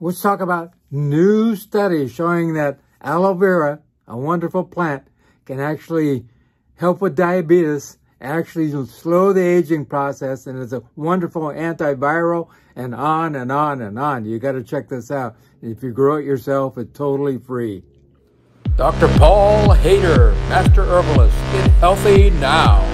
let's talk about new studies showing that aloe vera, a wonderful plant, can actually help with diabetes, actually slow the aging process, and it's a wonderful antiviral, and on and on and on. You got to check this out. If you grow it yourself, it's totally free. Dr. Paul Haider, Master Herbalist. Get healthy now.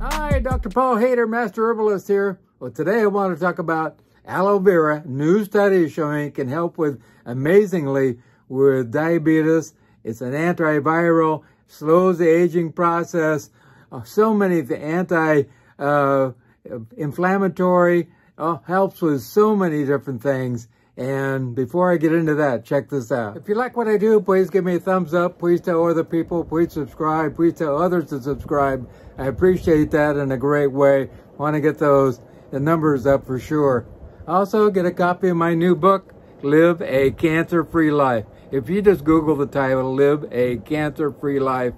Hi, Dr. Paul Haider, Master Herbalist here. Well, today I want to talk about aloe vera. New studies showing it can help with, amazingly, with diabetes. It's an antiviral, slows the aging process. Uh, so many of the anti-inflammatory, uh, uh, helps with so many different things. And before I get into that, check this out. If you like what I do, please give me a thumbs up. Please tell other people. Please subscribe. Please tell others to subscribe. I appreciate that in a great way. Want to get those the numbers up for sure. Also, get a copy of my new book, Live a Cancer-Free Life. If you just Google the title, Live a Cancer-Free Life,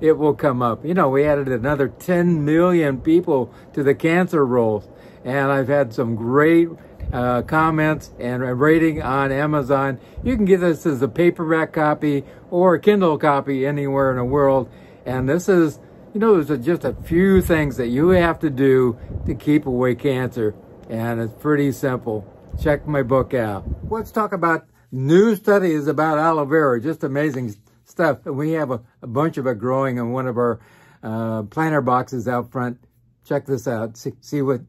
it will come up. You know, we added another 10 million people to the cancer rolls. And I've had some great uh, comments and rating on Amazon. You can get this as a paperback copy or a Kindle copy anywhere in the world. And this is, you know, there's just a few things that you have to do to keep away cancer. And it's pretty simple. Check my book out. Let's talk about new studies about aloe vera. Just amazing stuff. We have a, a bunch of it growing in one of our uh, planter boxes out front. Check this out. See, see what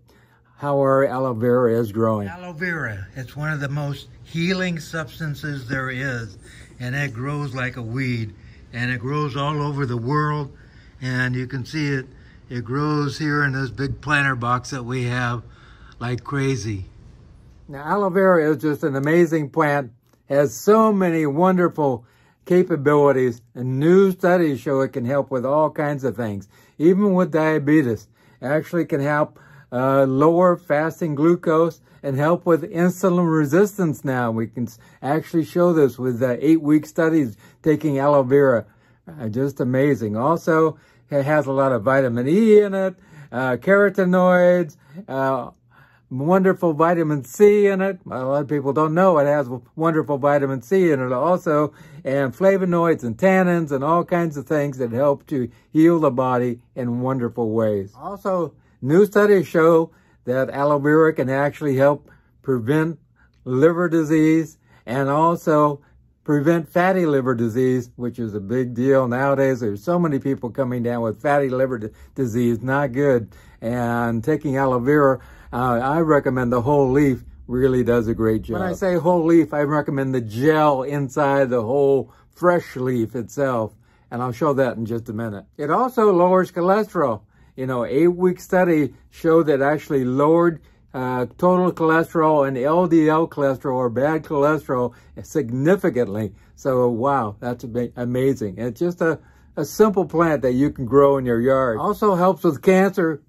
how our aloe vera is growing. Aloe vera, it's one of the most healing substances there is, and it grows like a weed, and it grows all over the world, and you can see it, it grows here in this big planter box that we have like crazy. Now, aloe vera is just an amazing plant, has so many wonderful capabilities, and new studies show it can help with all kinds of things, even with diabetes. It actually can help uh, lower fasting glucose and help with insulin resistance now. We can actually show this with uh, eight-week studies taking aloe vera. Uh, just amazing. Also, it has a lot of vitamin E in it, uh, carotenoids, uh, wonderful vitamin C in it. A lot of people don't know it has wonderful vitamin C in it also, and flavonoids and tannins and all kinds of things that help to heal the body in wonderful ways. Also, New studies show that aloe vera can actually help prevent liver disease and also prevent fatty liver disease, which is a big deal nowadays. There's so many people coming down with fatty liver disease, not good. And taking aloe vera, uh, I recommend the whole leaf really does a great job. When I say whole leaf, I recommend the gel inside the whole fresh leaf itself. And I'll show that in just a minute. It also lowers cholesterol you know, eight-week study showed that actually lowered uh, total cholesterol and LDL cholesterol or bad cholesterol significantly. So, wow, that's amazing. It's just a, a simple plant that you can grow in your yard. Also helps with cancer.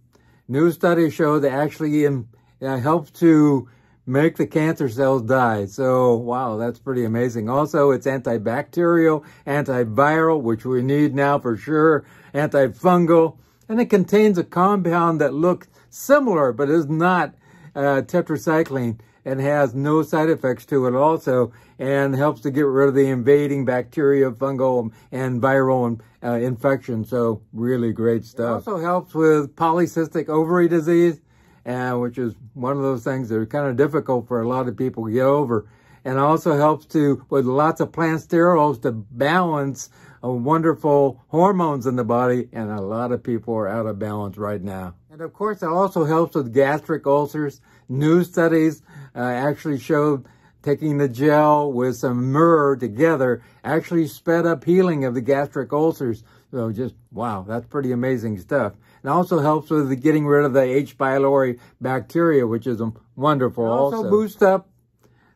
New studies show that actually in, uh, helps to make the cancer cells die. So, wow, that's pretty amazing. Also, it's antibacterial, antiviral, which we need now for sure, antifungal, and it contains a compound that looks similar but is not uh, tetracycline and has no side effects to it also and helps to get rid of the invading bacteria, fungal, and viral uh, infection. So really great stuff. It also helps with polycystic ovary disease, uh, which is one of those things that are kind of difficult for a lot of people to get over. And also helps to, with lots of plant sterols to balance wonderful hormones in the body, and a lot of people are out of balance right now. And of course, it also helps with gastric ulcers. New studies uh, actually showed taking the gel with some myrrh together actually sped up healing of the gastric ulcers. So just, wow, that's pretty amazing stuff. It also helps with the getting rid of the H. pylori bacteria, which is a wonderful. It also, also boosts up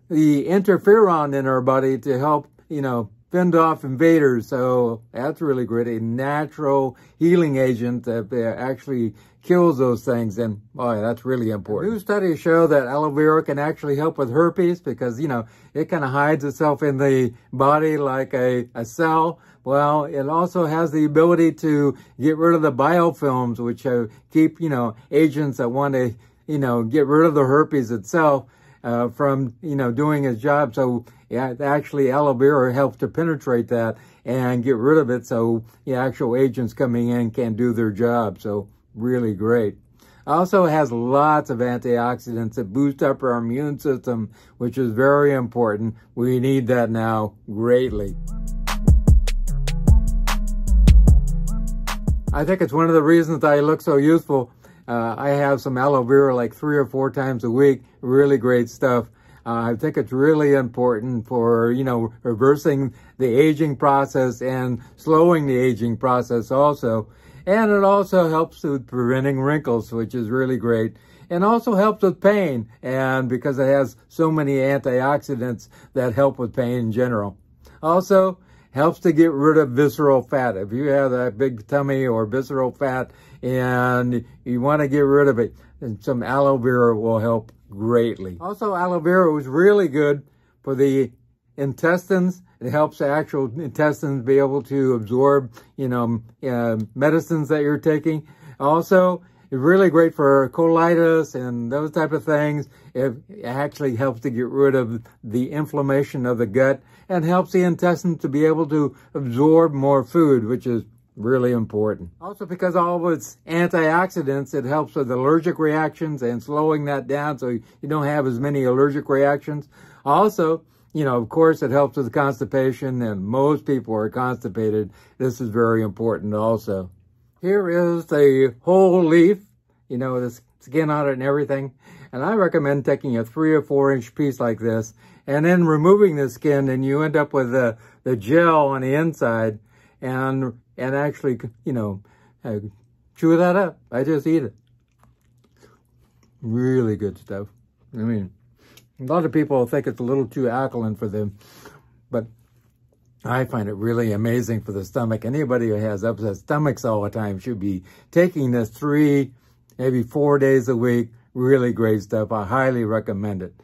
the interferon in our body to help, you know, fend off invaders. So that's really great. A natural healing agent that actually kills those things. And boy, that's really important. New studies show that aloe vera can actually help with herpes because, you know, it kind of hides itself in the body like a, a cell. Well, it also has the ability to get rid of the biofilms, which uh, keep, you know, agents that want to you know, get rid of the herpes itself uh, from, you know, doing its job. So actually aloe vera helps to penetrate that and get rid of it so the actual agents coming in can do their job. So really great. Also has lots of antioxidants that boost up our immune system, which is very important. We need that now greatly. I think it's one of the reasons I look so youthful. Uh, I have some aloe vera like three or four times a week. Really great stuff. Uh, I think it's really important for, you know, reversing the aging process and slowing the aging process also. And it also helps with preventing wrinkles, which is really great. And also helps with pain, and because it has so many antioxidants that help with pain in general. Also, helps to get rid of visceral fat. If you have that big tummy or visceral fat and you want to get rid of it, some aloe vera will help greatly. Also, aloe vera is really good for the intestines. It helps the actual intestines be able to absorb, you know, uh, medicines that you're taking. Also, it's really great for colitis and those type of things. It actually helps to get rid of the inflammation of the gut and helps the intestines to be able to absorb more food, which is really important. Also because all of its antioxidants, it helps with allergic reactions and slowing that down so you don't have as many allergic reactions. Also, you know, of course, it helps with constipation and most people are constipated. This is very important also. Here is the whole leaf, you know, the skin on it and everything. And I recommend taking a three or four inch piece like this and then removing the skin and you end up with the, the gel on the inside and, and actually, you know, chew that up. I just eat it. Really good stuff. I mean, a lot of people think it's a little too alkaline for them, but I find it really amazing for the stomach. Anybody who has upset stomachs all the time should be taking this three, maybe four days a week. Really great stuff. I highly recommend it.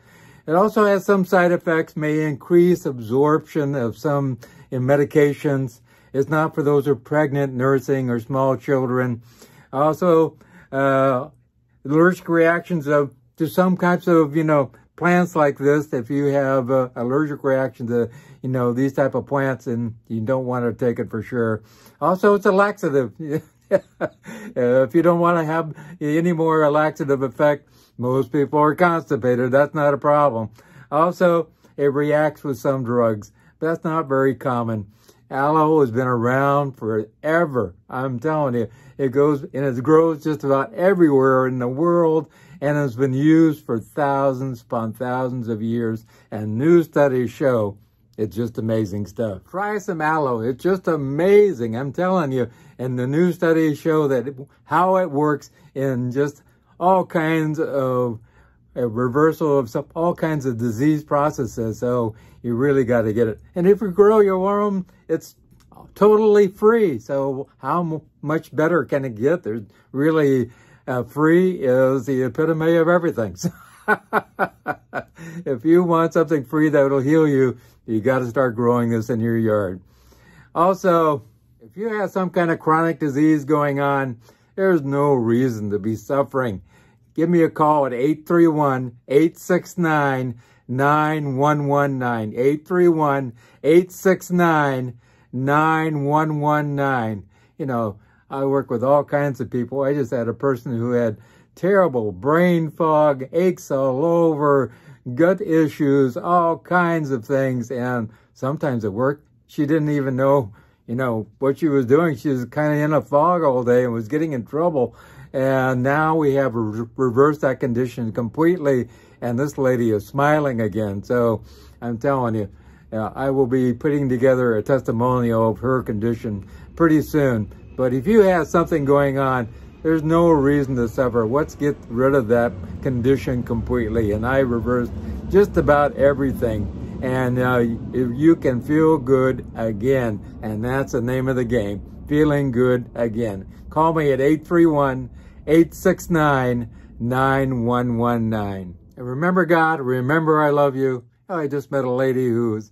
It also has some side effects, may increase absorption of some medications. It's not for those who are pregnant, nursing, or small children. Also, uh, allergic reactions of, to some types of, you know, plants like this, if you have uh, allergic reaction to, you know, these type of plants, and you don't want to take it for sure. Also, it's a laxative. if you don't want to have any more laxative effect, most people are constipated. That's not a problem. Also, it reacts with some drugs. That's not very common. Aloe has been around forever. I'm telling you, it goes and it grows just about everywhere in the world and has been used for thousands upon thousands of years. And new studies show it's just amazing stuff. Try some aloe. It's just amazing. I'm telling you. And the new studies show that how it works in just all kinds of a reversal of some, all kinds of disease processes. So you really got to get it. And if you grow your worm, it's totally free. So how much better can it get? There's really uh, free is the epitome of everything. if you want something free that will heal you, you got to start growing this in your yard. Also, if you have some kind of chronic disease going on, there's no reason to be suffering. Give me a call at 831-869-9119. 831-869-9119. You know, I work with all kinds of people. I just had a person who had terrible brain fog, aches all over, gut issues, all kinds of things. And sometimes at work, she didn't even know, you know, what she was doing. She was kind of in a fog all day and was getting in trouble. And now we have re reversed that condition completely. And this lady is smiling again. So I'm telling you, uh, I will be putting together a testimonial of her condition pretty soon. But if you have something going on, there's no reason to suffer. Let's get rid of that condition completely. And I reversed just about everything. And uh, you can feel good again. And that's the name of the game, feeling good again. Call me at 831 869 9119. And remember God, remember I love you. Oh, I just met a lady who's,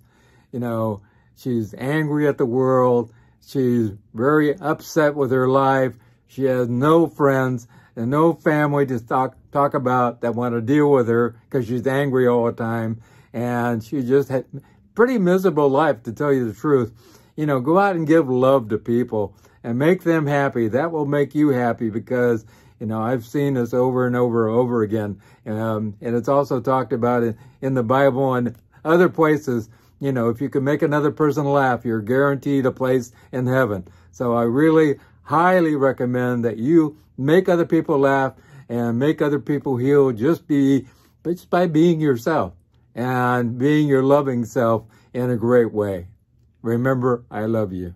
you know, she's angry at the world. She's very upset with her life. She has no friends. and no family to talk talk about that want to deal with her because she's angry all the time, and she just had pretty miserable life to tell you the truth. You know, go out and give love to people and make them happy. That will make you happy because you know I've seen this over and over and over again, um, and it's also talked about in, in the Bible and other places. You know, if you can make another person laugh, you're guaranteed a place in heaven. So I really highly recommend that you make other people laugh and make other people heal just be just by being yourself and being your loving self in a great way. Remember, I love you.